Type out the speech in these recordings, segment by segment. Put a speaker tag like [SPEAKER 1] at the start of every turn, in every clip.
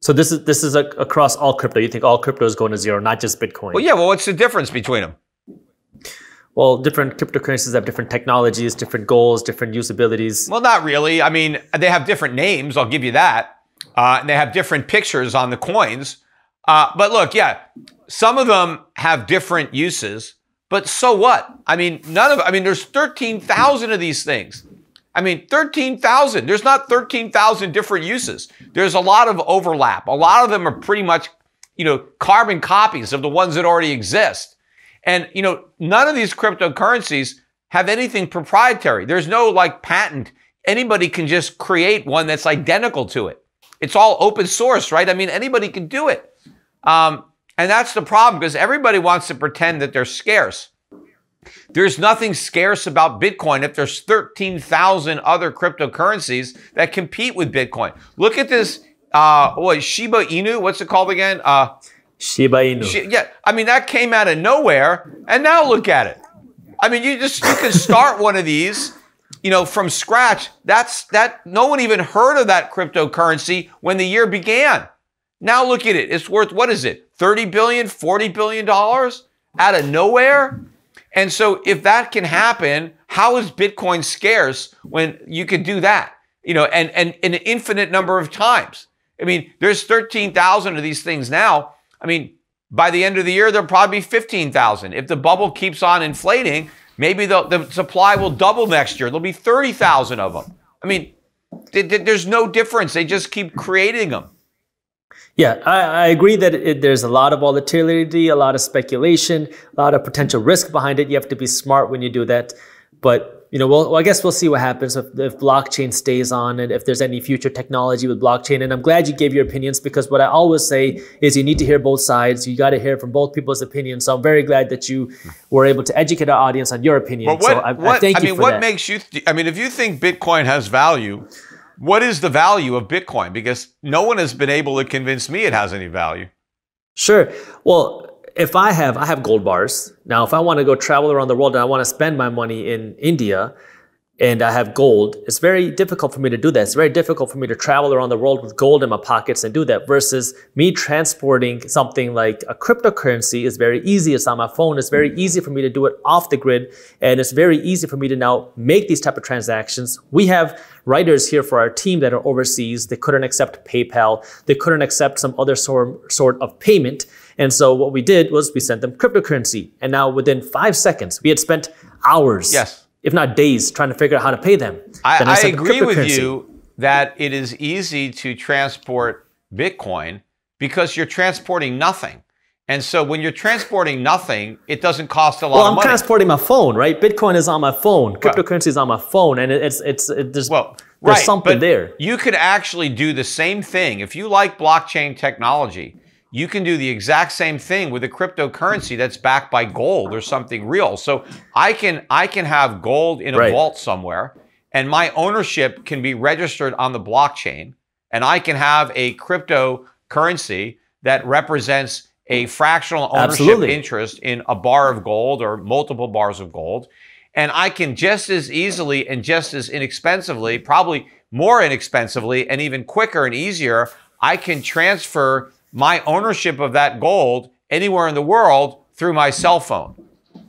[SPEAKER 1] So this is this is a, across all crypto. You think all crypto is going to zero, not just Bitcoin?
[SPEAKER 2] Well, yeah. Well, what's the difference between them?
[SPEAKER 1] Well, different cryptocurrencies have different technologies, different goals, different usabilities.
[SPEAKER 2] Well, not really. I mean, they have different names. I'll give you that. Uh, and they have different pictures on the coins. Uh, but look, yeah, some of them have different uses. But so what? I mean, none of. I mean, there's 13,000 of these things. I mean, 13,000. There's not 13,000 different uses. There's a lot of overlap. A lot of them are pretty much, you know, carbon copies of the ones that already exist. And, you know, none of these cryptocurrencies have anything proprietary. There's no like patent. Anybody can just create one that's identical to it. It's all open source, right? I mean, anybody can do it. Um, and that's the problem because everybody wants to pretend that they're scarce. There's nothing scarce about Bitcoin if there's 13,000 other cryptocurrencies that compete with Bitcoin. Look at this, uh, what, Shiba Inu? What's it called again? Uh,
[SPEAKER 1] Shiba Inu.
[SPEAKER 2] yeah, I mean that came out of nowhere, and now look at it. I mean, you just you can start one of these, you know, from scratch. That's that. No one even heard of that cryptocurrency when the year began. Now look at it. It's worth what is it? 30 billion, 40 billion dollars out of nowhere. And so if that can happen, how is Bitcoin scarce when you could do that? You know, and and an infinite number of times. I mean, there's 13,000 of these things now. I mean, by the end of the year, there'll probably be 15,000. If the bubble keeps on inflating, maybe the, the supply will double next year. There'll be 30,000 of them. I mean, th- th- there's no difference. They just keep creating them.
[SPEAKER 1] Yeah, I, I agree that it, there's a lot of volatility, a lot of speculation, a lot of potential risk behind it. You have to be smart when you do that. But you know, well, I guess we'll see what happens if, if blockchain stays on and if there's any future technology with blockchain. And I'm glad you gave your opinions because what I always say is you need to hear both sides. You got to hear from both people's opinions. So I'm very glad that you were able to educate our audience on your opinion.
[SPEAKER 2] But what,
[SPEAKER 1] so I,
[SPEAKER 2] what,
[SPEAKER 1] I thank
[SPEAKER 2] I mean,
[SPEAKER 1] for
[SPEAKER 2] what
[SPEAKER 1] that.
[SPEAKER 2] makes you? Th- I mean, if you think Bitcoin has value, what is the value of Bitcoin? Because no one has been able to convince me it has any value.
[SPEAKER 1] Sure. Well, if I have I have gold bars now, if I want to go travel around the world and I want to spend my money in India and I have gold, it's very difficult for me to do that. It's very difficult for me to travel around the world with gold in my pockets and do that versus me transporting something like a cryptocurrency is very easy. It's on my phone. It's very easy for me to do it off the grid. And it's very easy for me to now make these type of transactions. We have writers here for our team that are overseas. They couldn't accept PayPal. They couldn't accept some other sort, sort of payment. And so what we did was we sent them cryptocurrency. And now within five seconds, we had spent hours
[SPEAKER 2] Yes.
[SPEAKER 1] If not days, trying to figure out how to pay them.
[SPEAKER 2] I, I agree with you that it is easy to transport Bitcoin because you're transporting nothing. And so when you're transporting nothing, it doesn't cost a lot
[SPEAKER 1] Well, I'm transporting my phone, right? Bitcoin is on my phone. Cryptocurrency is on my phone, and it- it's it's it, there's
[SPEAKER 2] well,
[SPEAKER 1] there's
[SPEAKER 2] right,
[SPEAKER 1] something there.
[SPEAKER 2] You could actually do the same thing. If you like blockchain technology, you can do the exact same thing with a cryptocurrency that's backed by gold or something real. So I can I can have gold in a
[SPEAKER 1] Right.
[SPEAKER 2] vault somewhere and my ownership can be registered on the blockchain and I can have a cryptocurrency that represents a fractional ownership
[SPEAKER 1] Absolutely.
[SPEAKER 2] interest in a bar of gold or multiple bars of gold. And I can just as easily and just as inexpensively, probably more inexpensively and even quicker and easier, I can transfer my ownership of that gold anywhere in the world through my cell phone.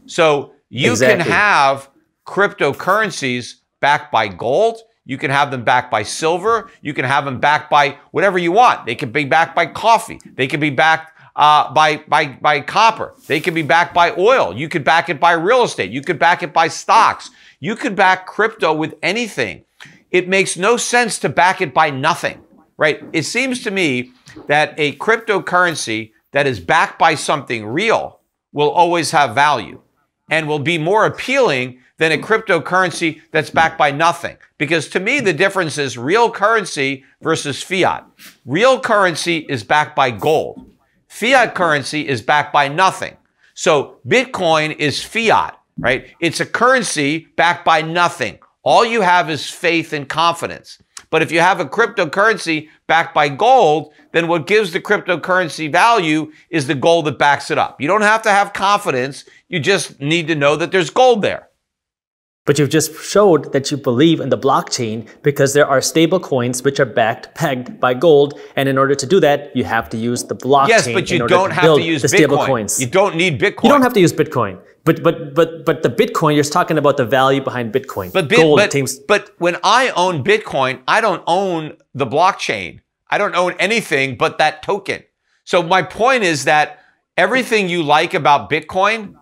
[SPEAKER 2] So you
[SPEAKER 1] Exactly.
[SPEAKER 2] can have cryptocurrencies backed by gold. You can have them backed by silver. You can have them backed by whatever you want. They can be backed by coffee. They can be backed uh, by, by, by copper. They can be backed by oil. You could back it by real estate. You could back it by stocks. You could back crypto with anything. It makes no sense to back it by nothing, right? It seems to me that a cryptocurrency that is backed by something real will always have value and will be more appealing than a cryptocurrency that's backed by nothing. Because to me, the difference is real currency versus fiat. Real currency is backed by gold. Fiat currency is backed by nothing. So Bitcoin is fiat, right? It's a currency backed by nothing. All you have is faith and confidence. But if you have a cryptocurrency backed by gold, then what gives the cryptocurrency value is the gold that backs it up. You don't have to have confidence. You just need to know that there's gold there.
[SPEAKER 1] But you've just showed that you believe in the blockchain because there are stable coins which are backed, pegged by gold. And in order to do that, you have to use the blockchain.
[SPEAKER 2] Yes, but you don't
[SPEAKER 1] to
[SPEAKER 2] have to use
[SPEAKER 1] the
[SPEAKER 2] Bitcoin.
[SPEAKER 1] coins.
[SPEAKER 2] You don't need Bitcoin.
[SPEAKER 1] You don't have to use Bitcoin. But but but but the Bitcoin, you're talking about the value behind Bitcoin.
[SPEAKER 2] But,
[SPEAKER 1] gold
[SPEAKER 2] but,
[SPEAKER 1] teams,
[SPEAKER 2] but when I own Bitcoin, I don't own the blockchain. I don't own anything but that token. So my point is that everything you like about Bitcoin,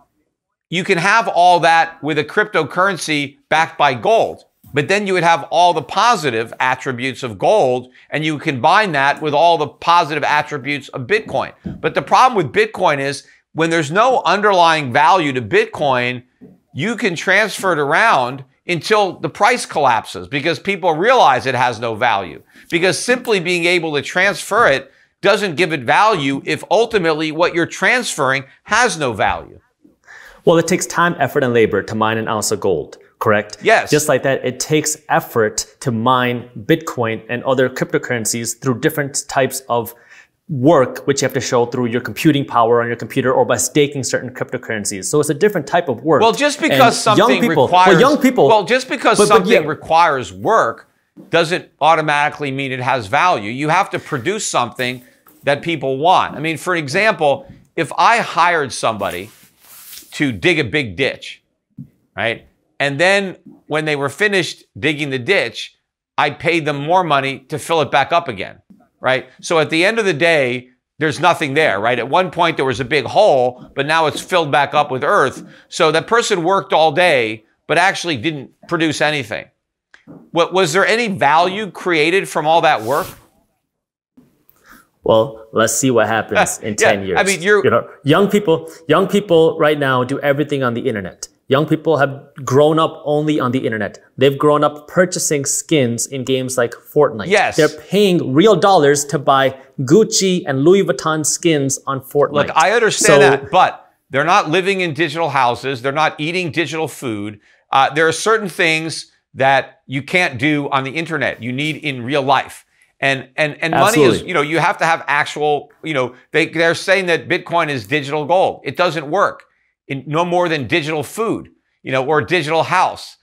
[SPEAKER 2] you can have all that with a cryptocurrency backed by gold. But then you would have all the positive attributes of gold and you combine that with all the positive attributes of Bitcoin. But the problem with Bitcoin is when there's no underlying value to Bitcoin, you can transfer it around until the price collapses because people realize it has no value. Because simply being able to transfer it doesn't give it value if ultimately what you're transferring has no value.
[SPEAKER 1] Well, it takes time, effort, and labor to mine an ounce of gold, correct?
[SPEAKER 2] Yes.
[SPEAKER 1] Just like that, it takes effort to mine Bitcoin and other cryptocurrencies through different types of work, which you have to show through your computing power on your computer or by staking certain cryptocurrencies. So it's a different type of work.
[SPEAKER 2] Well, just because
[SPEAKER 1] And
[SPEAKER 2] something
[SPEAKER 1] young people,
[SPEAKER 2] requires
[SPEAKER 1] well, young people,
[SPEAKER 2] well, just because
[SPEAKER 1] but- but
[SPEAKER 2] something
[SPEAKER 1] yeah.
[SPEAKER 2] requires work doesn't automatically mean it has value. You have to produce something that people want. I mean, for example, if I hired somebody to dig a big ditch, right? And then when they were finished digging the ditch, I paid them more money to fill it back up again, right? So at the end of the day, there's nothing there, right? At one point there was a big hole, but now it's filled back up with earth. So that person worked all day, but actually didn't produce anything. What was there any value created from all that work?
[SPEAKER 1] Well, let's see what happens in
[SPEAKER 2] Yeah,
[SPEAKER 1] 10 years.
[SPEAKER 2] I mean, you're-
[SPEAKER 1] you know, young people, young people right now do everything on the internet. Young people have grown up only on the internet. They've grown up purchasing skins in games like Fortnite.
[SPEAKER 2] Yes.
[SPEAKER 1] They're paying real dollars to buy Gucci and Louis Vuitton skins on Fortnite.
[SPEAKER 2] Look, I understand
[SPEAKER 1] So-
[SPEAKER 2] that, but they're not living in digital houses. They're not eating digital food. Uh, there are certain things that you can't do on the internet. You need in real life. And and and money is, you know, you have to have actual, you know, they they're saying that Bitcoin is digital gold. It doesn't work. In no more than digital food, you know, or digital house.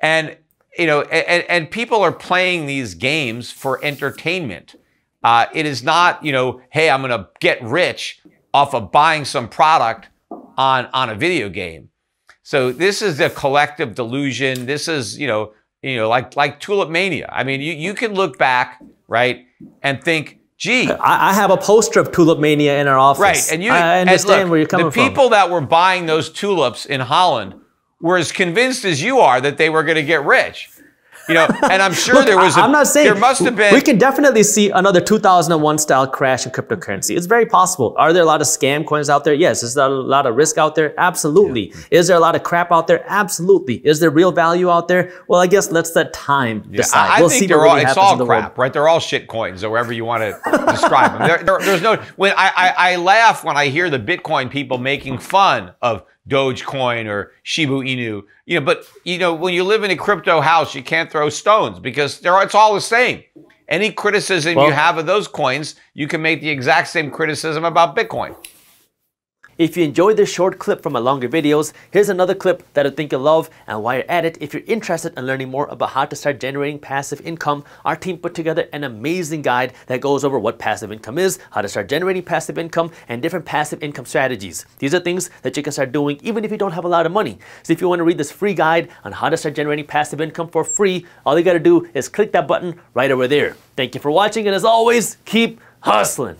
[SPEAKER 2] And you know, and, and people are playing these games for entertainment. Uh, it is not, you know, hey, I'm going to get rich off of buying some product on on a video game. So this is a collective delusion. This is, you know, you know, like like tulip mania. I mean, you you can look back, right, and think, gee,
[SPEAKER 1] I, I have a poster of Tulip Mania in our office.
[SPEAKER 2] right, and you
[SPEAKER 1] I
[SPEAKER 2] and
[SPEAKER 1] understand
[SPEAKER 2] look,
[SPEAKER 1] where you're coming
[SPEAKER 2] the
[SPEAKER 1] from.
[SPEAKER 2] people that were buying those tulips in Holland were as convinced as you are that they were going to get rich. You know, and I'm sure
[SPEAKER 1] Look,
[SPEAKER 2] there was.
[SPEAKER 1] I- I'm not saying
[SPEAKER 2] there must have been.
[SPEAKER 1] We can definitely see another 2001 style crash in cryptocurrency. It's very possible. Are there a lot of scam coins out there? Yes. Is there a lot of risk out there? Absolutely. Is there a lot of crap out there? Absolutely. Is there real value out there? Well, I guess let's let time decide.
[SPEAKER 2] I, I
[SPEAKER 1] we'll
[SPEAKER 2] think
[SPEAKER 1] see
[SPEAKER 2] they're all,
[SPEAKER 1] really
[SPEAKER 2] it's all crap, right? They're all shit coins, or whatever you want to describe them. There, there- there's no when I, I I laugh when I hear the Bitcoin people making fun of Dogecoin or Shiba Inu. You know, but you know when you live in a crypto house, you can't throw stones because they're it's all the same. Any criticism you have of those coins, you can make the exact same criticism about Bitcoin.
[SPEAKER 1] If you enjoyed this short clip from my longer videos, here's another clip that I think you'll love. And while you're at it, if you're interested in learning more about how to start generating passive income, our team put together an amazing guide that goes over what passive income is, how to start generating passive income, and different passive income strategies. These are things that you can start doing even if you don't have a lot of money. So if you want to read this free guide on how to start generating passive income for free, all you got to do is click that button right over there. Thank you for watching, and as always, keep hustling.